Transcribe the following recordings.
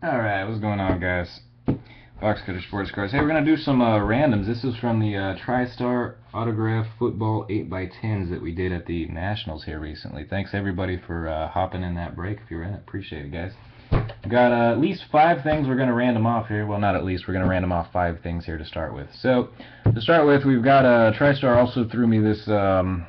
Alright, what's going on guys? Box Cutter Sports Cards. Hey, we're going to do some uh, randoms. This is from the uh, TriStar Autograph Football 8x10s that we did at the Nationals here recently. Thanks everybody for uh, hopping in that break if you're in it. Appreciate it, guys. We've got uh, at least five things we're going to random off here. Well, not at least. We're going to random off five things here to start with. So, to start with, we've got uh, TriStar also threw me this, um,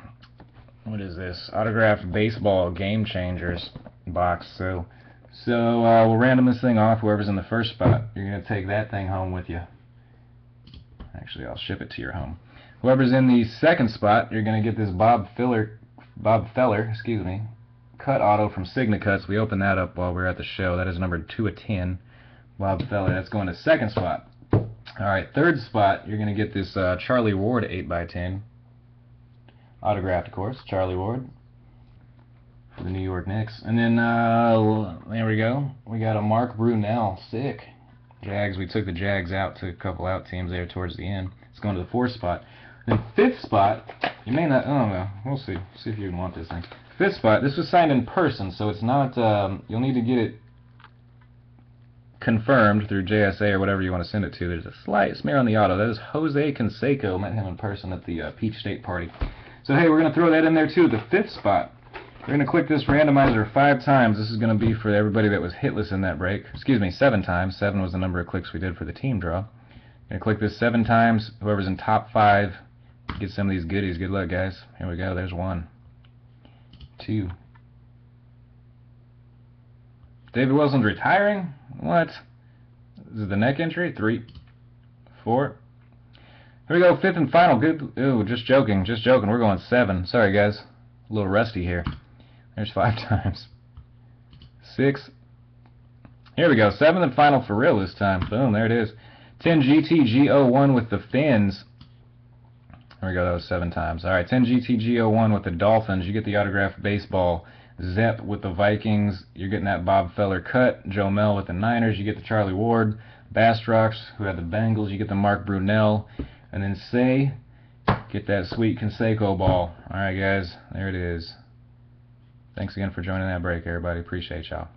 what is this? Autographed Baseball Game Changers box. So, so uh, we'll random this thing off. Whoever's in the first spot, you're going to take that thing home with you. Actually, I'll ship it to your home. Whoever's in the second spot, you're going to get this Bob Filler, Bob Feller, excuse me, cut auto from Signa Cuts. We opened that up while we were at the show. That is number 2 of 10. Bob Feller. That's going to second spot. Alright, third spot, you're going to get this uh, Charlie Ward 8x10. Autographed, of course. Charlie Ward for the New York Knicks. And then, uh, there we go. We got a Mark Brunell. Sick. Jags, we took the Jags out to a couple out teams there towards the end. It's going to the fourth spot. Then fifth spot, you may not, I don't know. We'll see. See if you want this thing. Fifth spot, this was signed in person, so it's not, um, you'll need to get it confirmed through JSA or whatever you want to send it to. There's a slight smear on the auto. That is Jose Canseco. Met him in person at the uh, Peach State party. So hey, we're going to throw that in there too. The fifth spot. We're going to click this randomizer five times. This is going to be for everybody that was hitless in that break. Excuse me, seven times. Seven was the number of clicks we did for the team draw. Going to click this seven times. Whoever's in top five get some of these goodies. Good luck, guys. Here we go. There's one. Two. David Wilson's retiring? What? This is the neck entry? Three. Four. Here we go. Fifth and final. Good. Ooh, just joking. Just joking. We're going seven. Sorry, guys. A little rusty here. There's five times. Six. Here we go. Seventh and final for real this time. Boom, there it is. 10 GTG01 with the fins. There we go. That was seven times. All right, 10 GTG01 with the Dolphins. You get the autographed baseball. Zep with the Vikings. You're getting that Bob Feller cut. Joe Mel with the Niners. You get the Charlie Ward. Bastrocks, who had the Bengals. You get the Mark Brunell. And then Say, get that sweet Canseco ball. All right, guys. There it is. Thanks again for joining that break, everybody. Appreciate y'all.